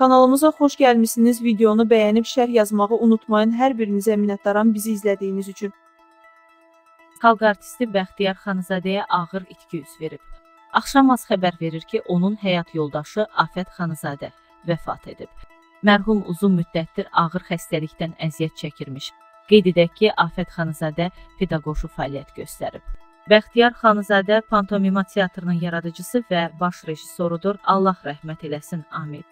Kanalımıza xoş gəlmisiniz. Videonu bəyənib şərh yazmağı unutmayın. Hər birinizə minnətdaram bizi izlədiyiniz üçün. Xalq artisti Bəxtiyar Xanızadəyə ağır itki üz verib. Axşamaz xəbər verir ki, onun həyat yoldaşı Afət Xanızadə vəfat edib. Mərhum uzun müddətdir ağır xəstəlikdən əziyyət çəkirmiş. Qeyd edək ki, Afət Xanızadə pedaqoji fəaliyyət göstərib. Bəxtiyar Xanızadə pantomima teatrının yaradıcısı və baş rejissorudur. Allah rəhmət eləsin. Amin.